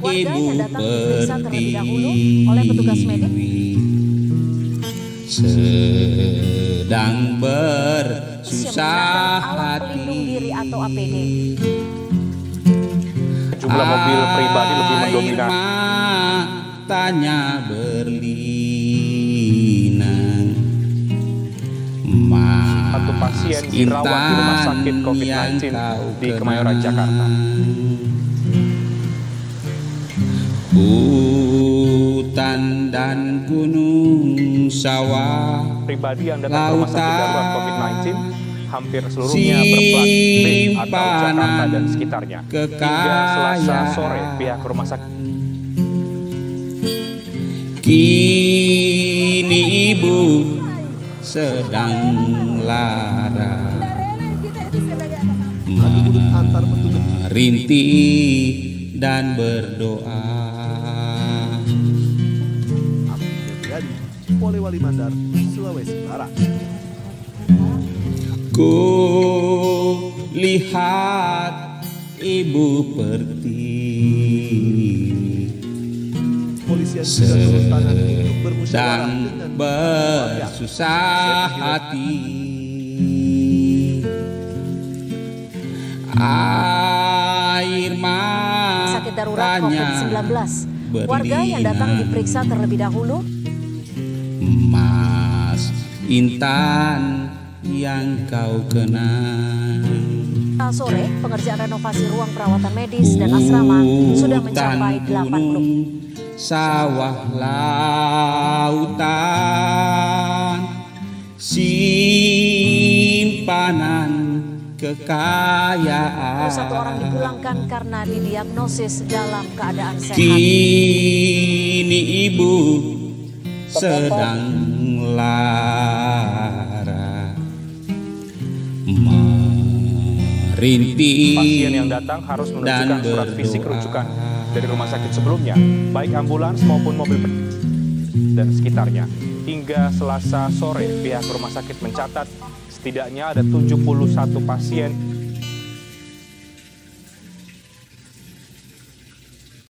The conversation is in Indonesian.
diperiksa terlebih dahulu oleh petugas medik. Sedang bersusah pelindung diri hati atau APD. Jumlah mobil pribadi lebih mendominasi. matanya berlinang Satu pasien dirawat di rumah sakit COVID-19 di Kemayoran, Jakarta. Hutan dan gunung sawah Pribadi yang datang ke rumah sakit darurat Lautan. COVID-19 hampir seluruhnya berplat B atau Jakarta dan sekitarnya. Hingga Selasa sore pihak rumah sakit Kini ibu sedang lara Merintih dan berdoa Polewali Mandar, Sulawesi Barat. Ku lihat ibu pertiwi Polisian juga turun tangan darurat matanya COVID-19. Warga yang datang diperiksa terlebih dahulu. Mas Intan yang kau kenal sore, pengerjaan renovasi ruang perawatan medis dan asrama sudah mencapai Hutan 80 gunung, sawah lautan simpanan kekayaan satu orang dipulangkan karena didiagnosis dalam keadaan sehat. kini ibu sedang lara merintih pasien yang datang harus menunjukkan surat fisik rujukan dari rumah sakit sebelumnya, baik ambulans maupun mobil dan sekitarnya. Hingga Selasa sore, pihak rumah sakit mencatat setidaknya ada 71 pasien